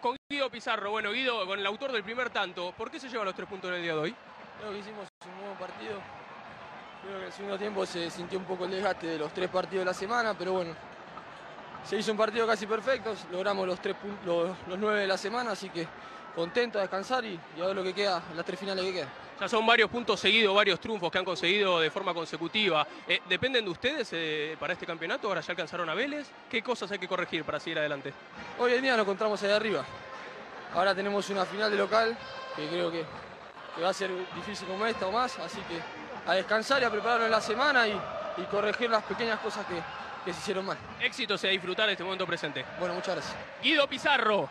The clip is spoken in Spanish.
con Guido Pizarro. Bueno, Guido, con el autor del primer tanto, ¿por qué se llevan los tres puntos en el día de hoy? Creo que hicimos un nuevo partido. Creo que el segundo tiempo se sintió un poco el desgaste de los tres partidos de la semana, pero bueno, se hizo un partido casi perfecto, logramos los, tres los, los nueve de la semana, así que contento a descansar y, y a ver lo que queda, las tres finales que quedan. Ya son varios puntos seguidos, varios triunfos que han conseguido de forma consecutiva. Eh, ¿Dependen de ustedes eh, para este campeonato? ¿Ahora ya alcanzaron a Vélez? ¿Qué cosas hay que corregir para seguir adelante? Hoy en día nos encontramos ahí arriba. Ahora tenemos una final de local que creo que, que va a ser difícil como esta o más, así que a descansar y a prepararnos en la semana y, y corregir las pequeñas cosas que, que se hicieron mal. Éxitos y a disfrutar de este momento presente. Bueno, muchas gracias. Guido Pizarro.